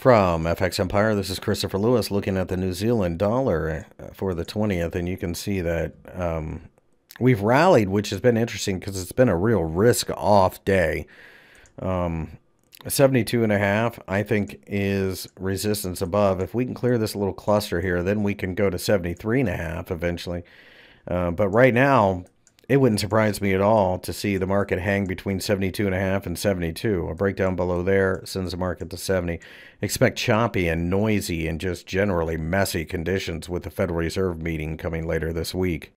From FX Empire, this is Christopher Lewis looking at the New Zealand dollar uh, for the 20th, and you can see that um, we've rallied, which has been interesting because it's been a real risk off day. Um, 72 and a half, I think, is resistance above. If we can clear this little cluster here, then we can go to 73 and a half eventually. Uh, but right now, it wouldn't surprise me at all to see the market hang between 72 and a half and 72. A breakdown below there sends the market to 70. Expect choppy and noisy and just generally messy conditions with the Federal Reserve meeting coming later this week.